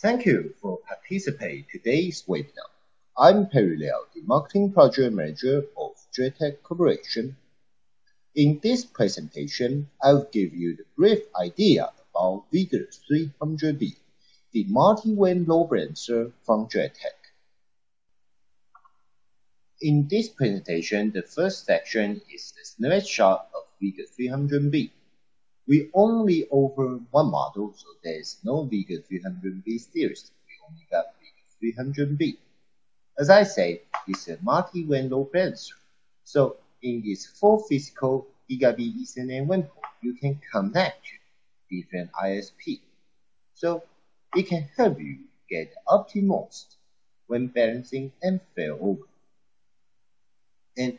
Thank you for participating today's webinar. I'm Perry Liao, the Marketing Project Manager of DrayTek Corporation. In this presentation, I'll give you the brief idea about Vigor 300B, the multi-WAN load balancer from DrayTek. In this presentation, the first section is the snapshot of Vigor 300B. We only offer one model, so there is no Vigor 300B series. We only got Vigor 300B. As I said, it's a multi-WAN load balancer. So in this full physical gigabit Ethernet port, you can connect different ISP. So it can help you get optimized when balancing and failover. And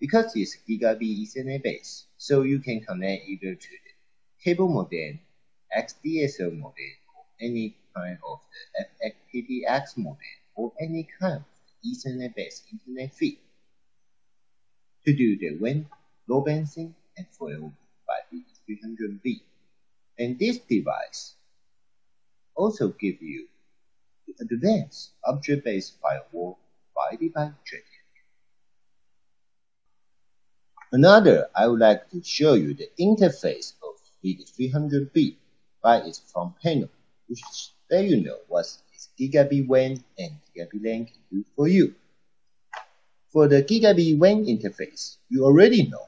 because it's gigabit Ethernet base, so you can connect either to the cable modem, XDSL modem, or any kind of the FTTX modem, or any kind of Ethernet based internet feed to do the WAN load balancing and failover by Vigor 300B. And this device also give you the advanced object-based firewall provided by DrayTek. Another, I would like to show you the interface of Vigor 300B by its front panel, which let you know what its Gigabit WAN and Gigabit LAN can do for you. For the Gigabit WAN interface, you already know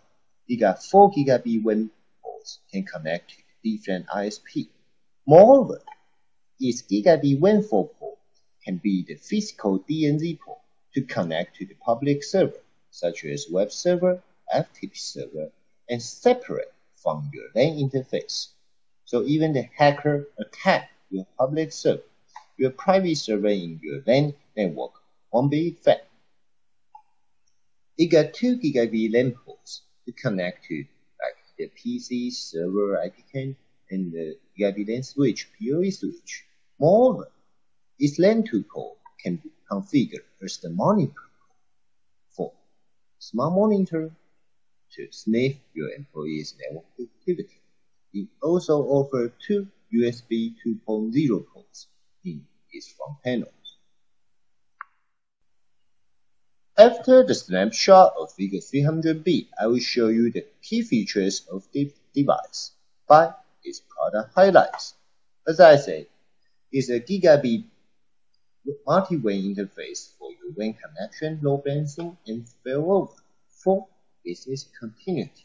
got 4 Gigabit WAN ports can connect to different ISP. Moreover, its Gigabit WAN 4 port can be the physical DMZ port to connect to the public server, such as web server FTP server and separate from your LAN interface. So even the hacker attack your public server, your private server in your LAN network won't be affected. It got 2 gigabit LAN ports to connect to like the PC server IPCAN and the gigabit LAN switch PoE switch. Moreover, its LAN 2 port can be configured as the monitor for smart monitor to sniff your employees' network activity. It also offers two USB 2.0 ports in its front panels. After the snapshot of Vigor 300B, I will show you the key features of the device by its product highlights. As I said, it's a gigabit multi-WAN interface for your WAN connection, load balancing, and failover for business continuity,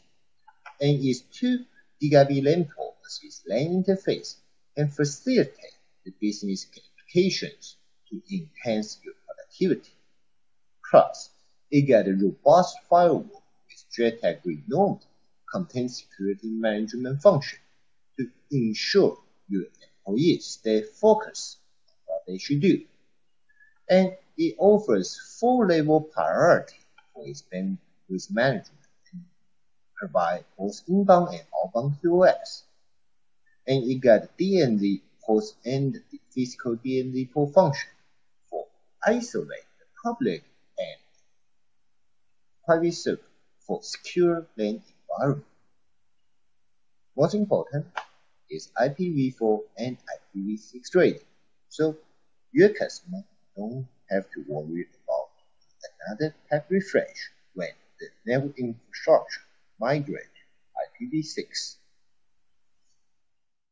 and its 2 gigabit LAN port as its LAN interface and facilitate the business applications to enhance your productivity. Plus, it got a robust firewall with DrayTek renowned content security management function to ensure your employees stay focused on what they should do. And it offers full level priority for its with management and provide both inbound and outbound QoS. And it got DMZ host and the physical DMZ port function for isolate the public and private server for secure LAN environment. What's important is IPv4 and IPv6 rating, so your customer don't have to worry about another path refresh when the network infrastructure migrate IPv6.